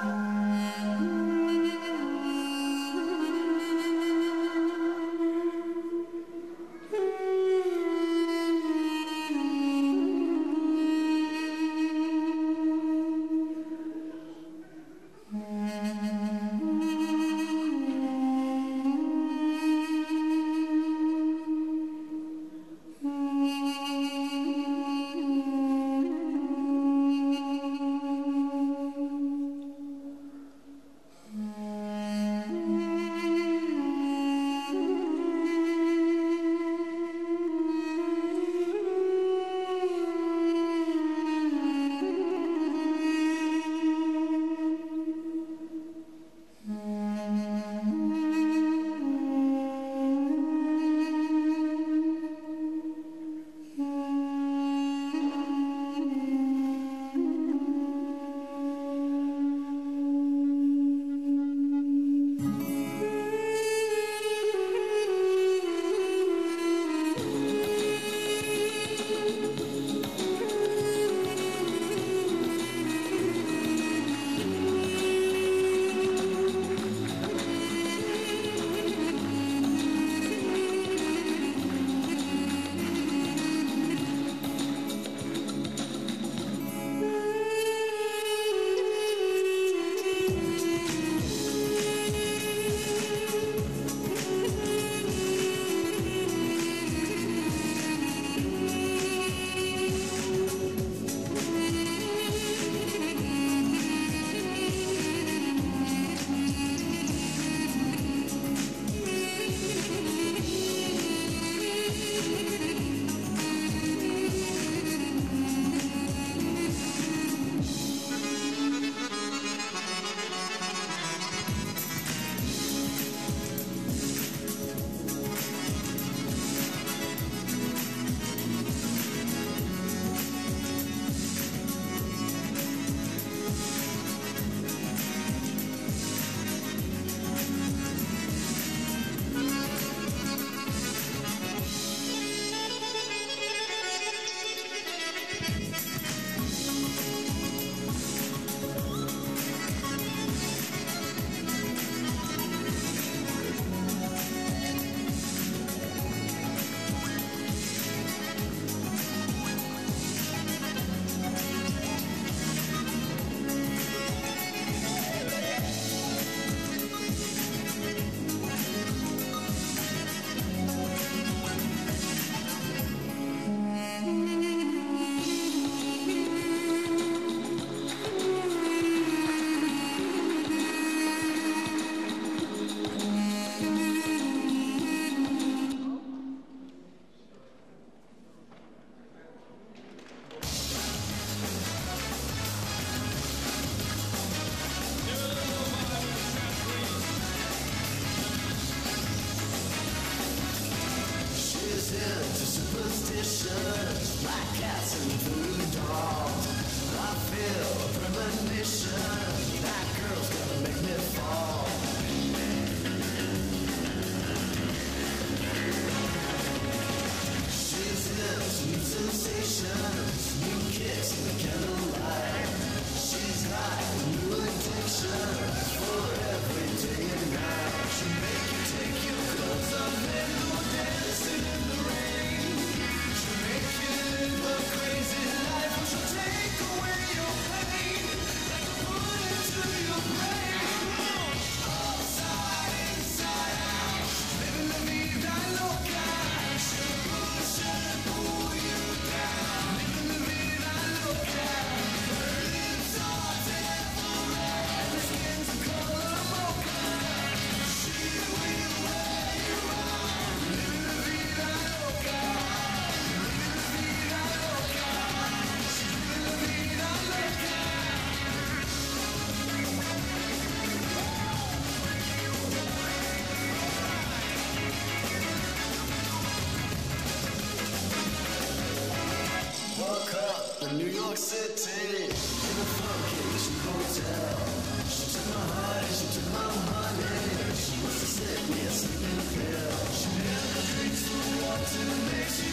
Mm-hmm. superstitions black cats and voodoo dolls I feel premonitions in New York City, in a funky hotel. She took my heart she took my money. She was a sickness, sleeping pill. She never dreams of what to make